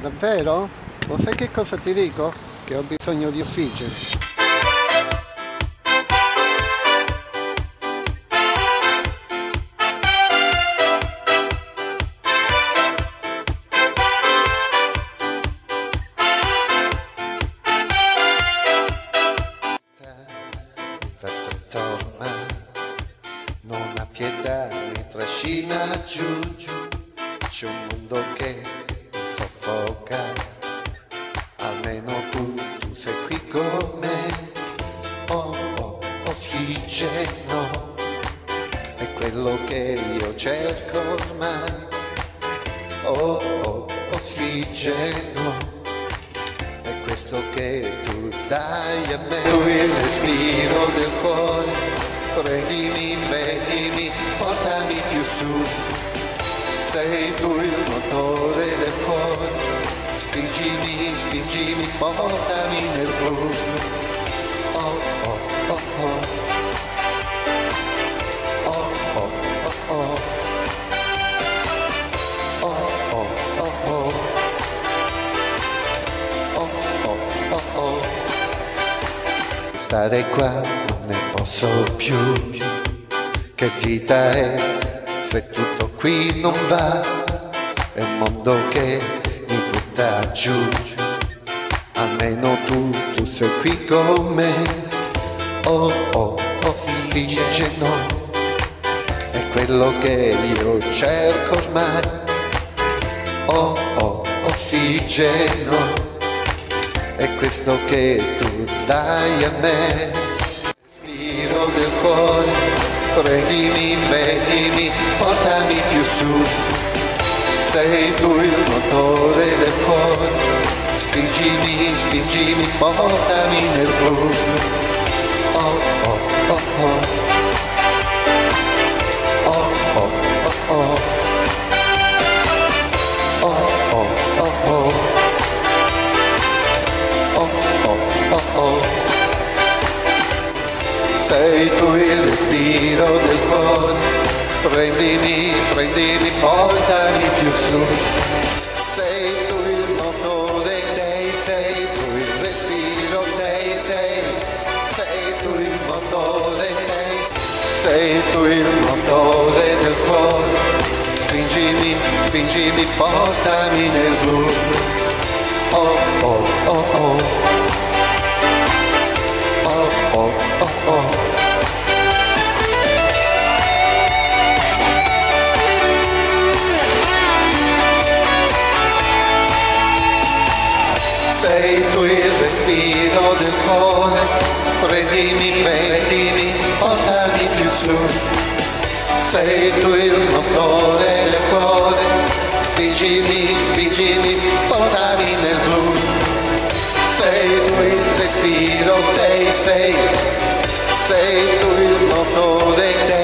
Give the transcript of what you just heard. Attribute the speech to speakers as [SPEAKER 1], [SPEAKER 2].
[SPEAKER 1] Davvero? Lo sai che cosa ti dico? Che ho bisogno di ossigeno.
[SPEAKER 2] non ha pietà, mi trascina giù c'è un mondo che mi soffoca, almeno tu, tu sei qui con me, oh oh, ossigeno, è quello che io cerco ormai, oh oh, ossigeno. È questo che tu dai a me. Tu il respiro del cuore. Prendimi, prendimi, portami più su. Sei tu il motore del cuore spingimi, spingimi, portami nel blu. Oh, oh, oh, oh. Oh, oh, oh, oh. Oh, oh, oh, oh. Stare qua non ne posso più. Che vita è se tutto qui non va? È un mondo che butta giù Almeno tu, tu sei qui con me Oh oh ossigeno È quello che io cerco ormai Oh oh ossigeno è questo che tu dai a me. Respiro del cuore, prendimi, prendimi, portami più su. Sei tu il motore del cuore, spingimi, spingimi, portami nel blu. Oh oh oh oh. Oh oh oh oh. Oh oh oh oh. oh oh oh oh sei tu il respiro del cuore prendimi, prendimi, portami più su. Sei tu il motore sei, sei tu il respiro sei, sei. Sei tu il motore sei, sei tu il motore del cuore. Spingimi, spingimi, portami nel blu. Oh oh oh oh respiro del cuore. Prendimi, prendimi, portami più su. Sei tu il motore del cuore. Spingimi, spingimi, portami nel blu. Sei tu il respiro, sei, sei. Sei tu il motore, sei